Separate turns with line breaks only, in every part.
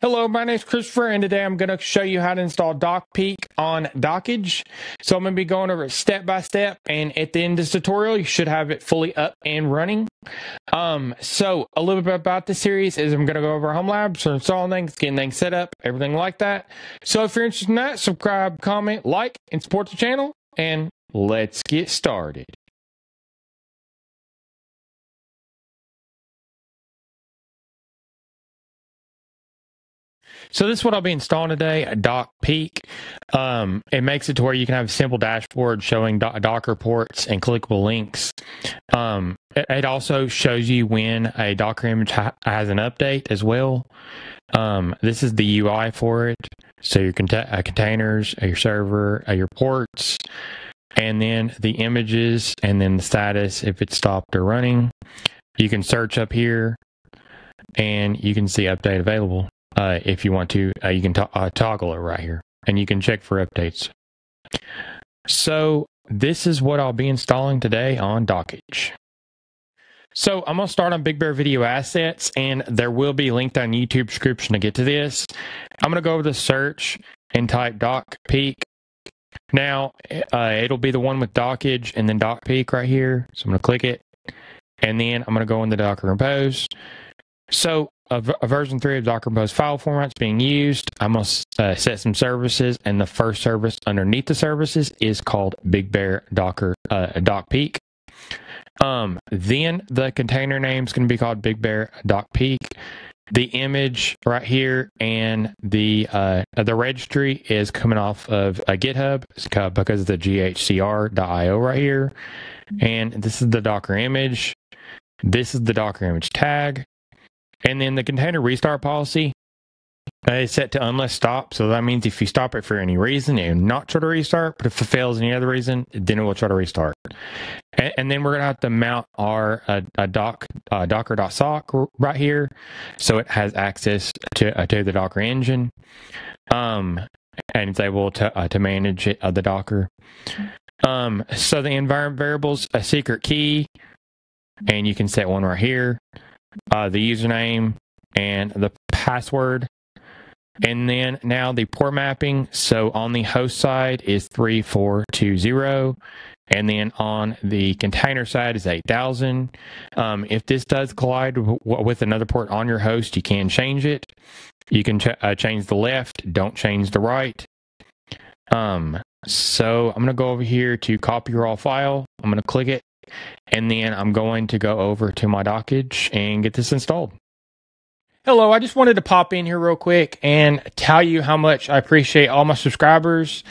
Hello, my name is Christopher, and today I'm going to show you how to install DockPeek on Dockge. So I'm going to be going over it step by step, and at the end of this tutorial, you should have it fully up and running. Um, so a little bit about this series is I'm going to go over home labs, so installing things, getting things set up, everything like that. So if you're interested in that, subscribe, comment, like, and support the channel, and let's get started. So this is what I'll be installing today, a Dock Peak. Um, it makes it to where you can have a simple dashboard showing do- Docker ports and clickable links. Um, it, it, also shows you when a Docker image ha- has an update as well. Um, this is the UI for it. So your cont- uh, containers, uh, your server, uh, your ports, and then the images, and then the status if it's stopped or running. You can search up here and you can see update available. Uh, if you want to, uh, you can to- uh, toggle it right here and you can check for updates. So this is what I'll be installing today on Dockge. So I'm going to start on Big Bear Video Assets and there will be linked on YouTube description to get to this. I'm going to go over the search and type Dock Peak. Now, uh, it'll be the one with Dockge and then DockPeek right here. So I'm going to click it and then I'm going to go into Docker Compose. So a, a, version 3 of Docker Compose file format's being used. I must uh, set some services, and the first service underneath the services is called Big Bear Docker uh, DockPeek. Um, then the container name is going to be called Big Bear DockPeek. The image right here and the uh, the registry is coming off of a GitHub because of the ghcr.io right here. And this is the Docker image. This is the Docker image tag. And then the container restart policy uh, is set to unless stop. So that means if you stop it for any reason, will not try to restart. But if it fails any other reason, then it will try to restart. And, and then we're going to have to mount our uh, a doc, uh, docker.sock right here. So it has access to, uh, to the Docker engine. Um, and it's able to, uh, to manage it, uh, the Docker. Um, so the environment variables, a secret key, and you can set one right here uh, the username and the password. And then now the port mapping. So on the host side is 3420. And then on the container side is 8000. Um, if this does collide w- with another port on your host, you can change it. You can ch- uh, change the left, don't change the right. Um, so I'm going to go over here to copy raw file. I'm going to click it and then I'm going to go over to my Dockge and get this installed. Hello, I just wanted to pop in here real quick and tell you how much I appreciate all my subscribers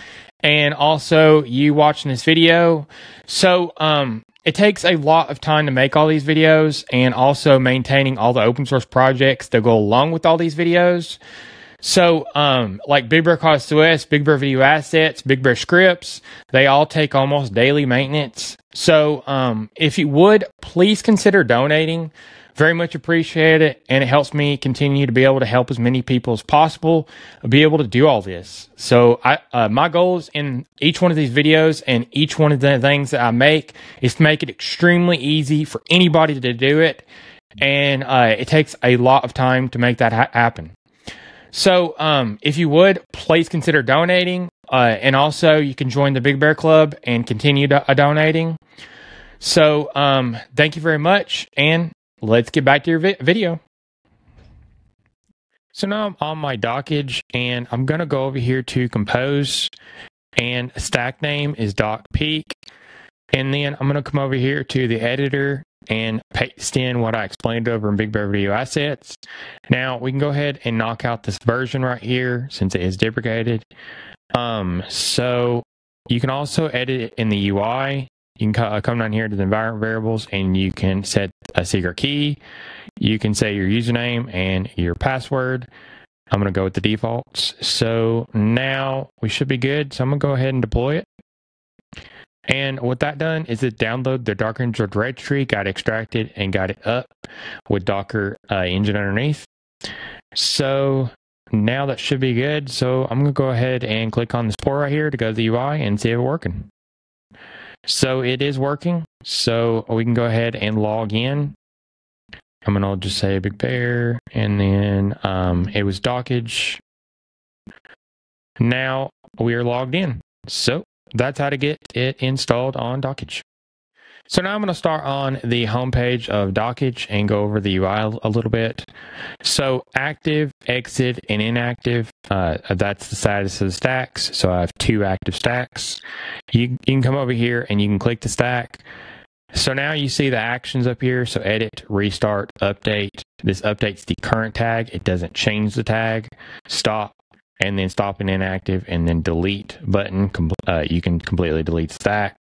and also you watching this video. So, um, it takes a lot of time to make all these videos and also maintaining all the open source projects that go along with all these videos. So, um, like Big Bear CasaOS, Big Bear Video Assets, Big Bear Scripts, they all take almost daily maintenance. So, um, if you would, please consider donating. Very much appreciate it, and it helps me continue to be able to help as many people as possible be able to do all this. So, I uh, my goals in each one of these videos and each one of the things that I make is to make it extremely easy for anybody to do it, and uh, it takes a lot of time to make that ha- happen. So, um, if you would, please consider donating. Uh, and also, you can join the Big Bear Club and continue do- uh, donating. So, um, thank you very much. And let's get back to your vi- video. So now I'm on my Dockge and I'm going to go over here to compose and stack name is doc peak. And then I'm going to come over here to the editor and paste in what I explained over in Big Bear Video Assets. Now we can go ahead and knock out this version right here since it is deprecated. Um, so you can also edit in the UI. You can uh, come down here to the environment variables and you can set a secret key. You can say your username and your password. I'm going to go with the defaults. So now we should be good. So I'm going to go ahead and deploy it. And what that done is it download the Docker Engine registry, got extracted, and got it up with Docker uh, engine underneath. So now that should be good. So I'm going to go ahead and click on this port right here to go to the UI and see if it's working. So it is working. So we can go ahead and log in. I'm gonna just say Big Bear, and then um, it was Dockge. Now we are logged in. So that's how to get it installed on Dockge. So now I'm going to start on the homepage of Dockge and go over the UI a little bit. So active, exit, and inactive, uh, that's the status of the stacks. So I have two active stacks. You, you can come over here and you can click the stack. So now you see the actions up here. So edit, restart, update. This updates the current tag. It doesn't change the tag. Stop, and then stop and inactive, and then delete button. Uh, you can completely delete stack.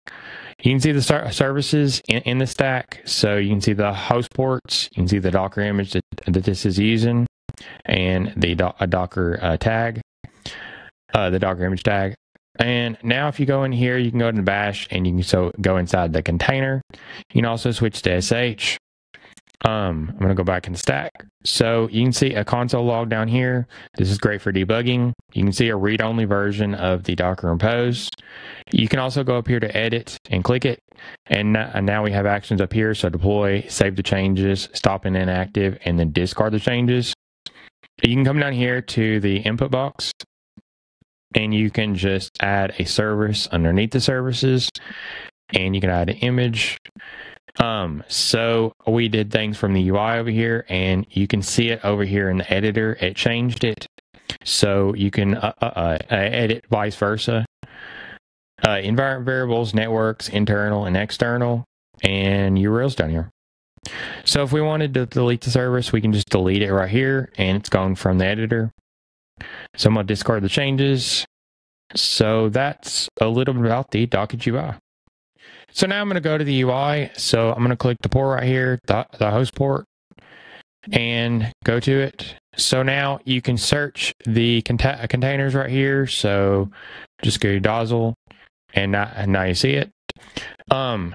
You can see the services in, in, the stack. So you can see the host ports. You can see the Docker image that, that this is using, and the do, Docker uh, tag, uh, the Docker image tag. And now if you go in here, you can go to bash and you can so go inside the container. You can also switch to SH. Um, I'm going to go back in stack. So you can see a console log down here. This is great for debugging. You can see a read-only version of the Docker Compose. You can also go up here to edit and click it. And now we have actions up here. So deploy, save the changes, stop and inactive, and then discard the changes. You can come down here to the input box and you can just add a service underneath the services and you can add an image. Um, so we did things from the UI over here and you can see it over here in the editor. It changed it. So you can uh, uh, uh, edit vice versa. Uh, environment variables, networks, internal and external, and URLs down here. So if we wanted to delete the service, we can just delete it right here and it's gone from the editor. So I'm going to discard the changes. So that's a little bit about the Dockge UI. So now I'm going to go to the UI. So I'm going to click the port right here, the, the host port, and go to it. So now you can search the cont- containers right here. So just go to Dozzle, and now, and now you see it. Um,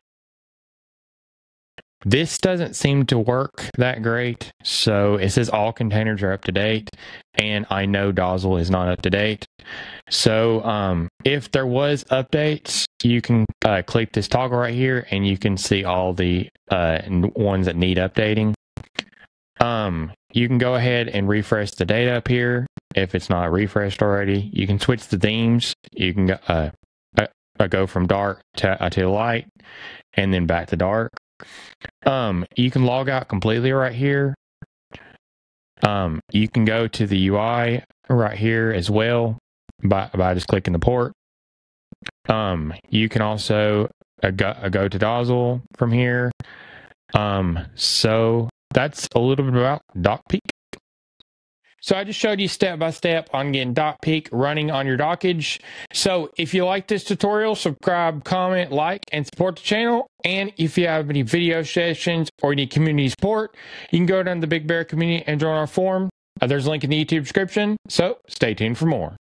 this doesn't seem to work that great. So it says all containers are up to date, and I know Dozzle is not up to date. So um, if there was updates, you can uh, click this toggle right here, and you can see all the uh, ones that need updating. Um, you can go ahead and refresh the data up here if it's not refreshed already. You can switch the themes. You can uh, uh go from dark to, uh, to light, and then back to dark. Um, you can log out completely right here. Um, you can go to the UI right here as well by, by just clicking the port. Um, you can also uh, go, uh, go to Dozzle from here. Um, so that's a little bit about DockPeek. So I just showed you step by step on getting Dockpeek running on your Dockge. So if you like this tutorial, subscribe, comment, like, and support the channel. And if you have any video sessions or any community support, you can go down to the Big Bear community and join our forum. Uh, there's a link in the YouTube description. So stay tuned for more.